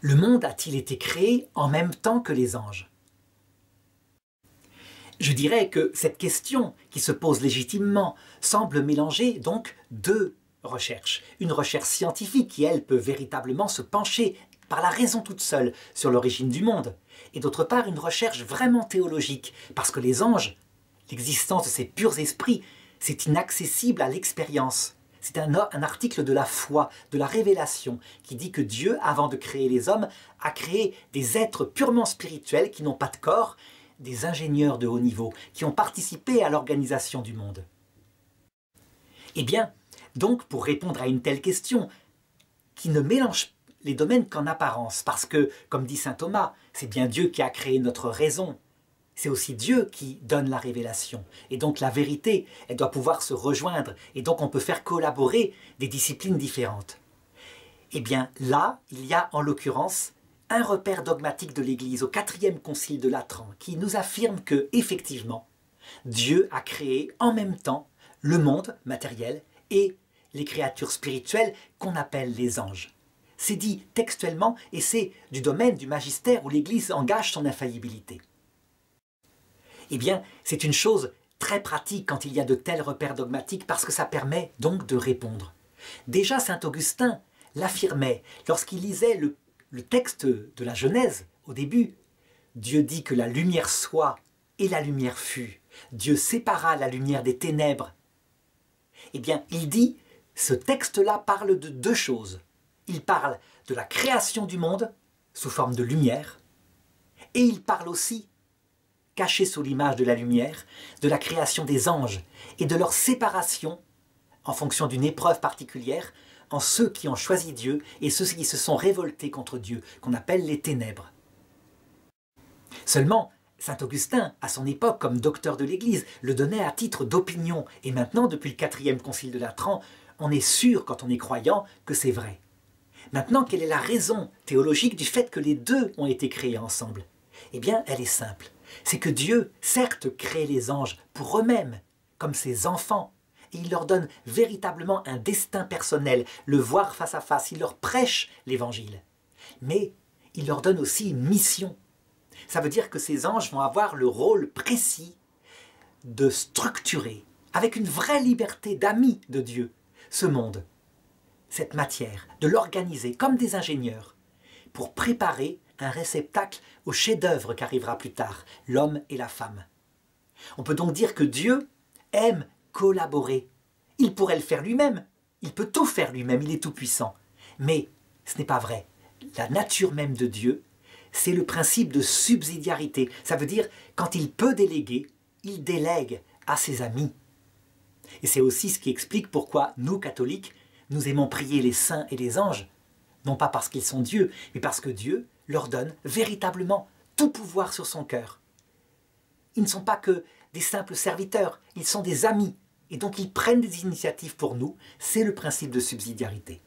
Le monde a-t-il été créé en même temps que les anges? Je dirais que cette question, qui se pose légitimement, semble mélanger donc deux recherches. Une recherche scientifique qui, elle, peut véritablement se pencher par la raison toute seule sur l'origine du monde, et d'autre part une recherche vraiment théologique, parce que les anges, l'existence de ces purs esprits, c'est inaccessible à l'expérience. C'est un, article de la foi, de la révélation, qui dit que Dieu, avant de créer les hommes, a créé des êtres purement spirituels qui n'ont pas de corps, des ingénieurs de haut niveau, qui ont participé à l'organisation du monde. Eh bien, donc, pour répondre à une telle question, qui ne mélange les domaines qu'en apparence, parce que, comme dit saint Thomas, c'est bien Dieu qui a créé notre raison, c'est aussi Dieu qui donne la révélation. Et donc la vérité, elle doit pouvoir se rejoindre. Et donc on peut faire collaborer des disciplines différentes. Eh bien là, il y a en l'occurrence un repère dogmatique de l'Église au quatrième concile de Latran qui nous affirme que, effectivement, Dieu a créé en même temps le monde matériel et les créatures spirituelles qu'on appelle les anges. C'est dit textuellement et c'est du domaine du magistère où l'Église engage son infaillibilité. Eh bien, c'est une chose très pratique quand il y a de tels repères dogmatiques parce que ça permet donc de répondre. Déjà, saint Augustin l'affirmait lorsqu'il lisait le, texte de la Genèse au début. Dieu dit que la lumière soit et la lumière fut. Dieu sépara la lumière des ténèbres. Eh bien, il dit, ce texte-là parle de deux choses. Il parle de la création du monde sous forme de lumière, et il parle aussi cachés sous l'image de la lumière, de la création des anges et de leur séparation, en fonction d'une épreuve particulière, en ceux qui ont choisi Dieu et ceux qui se sont révoltés contre Dieu, qu'on appelle les ténèbres. Seulement, Saint Augustin, à son époque, comme docteur de l'Église, le donnait à titre d'opinion, et maintenant, depuis le quatrième concile de Latran, on est sûr, quand on est croyant, que c'est vrai. Maintenant, quelle est la raison théologique du fait que les deux ont été créés ensemble? Eh bien, elle est simple c'est que Dieu, certes, crée les anges pour eux-mêmes, comme ses enfants, et il leur donne véritablement un destin personnel, le voir face à face, il leur prêche l'évangile. Mais il leur donne aussi une mission. Ça veut dire que ces anges vont avoir le rôle précis de structurer, avec une vraie liberté d'amis de Dieu, ce monde, cette matière, de l'organiser comme des ingénieurs, pour préparer un réceptacle au chef-d'œuvre qu'arrivera plus tard, l'homme et la femme. On peut donc dire que Dieu aime collaborer. Il pourrait le faire lui-même, il peut tout faire lui-même, il est tout-puissant. Mais ce n'est pas vrai. La nature même de Dieu, c'est le principe de subsidiarité. Ça veut dire, quand il peut déléguer, il délègue à ses amis. Et c'est aussi ce qui explique pourquoi nous, catholiques, nous aimons prier les saints et les anges, non pas parce qu'ils sont Dieu, mais parce que Dieu leur donne véritablement tout pouvoir sur son cœur. Ils ne sont pas que des simples serviteurs, ils sont des amis, et donc ils prennent des initiatives pour nous, c'est le principe de subsidiarité.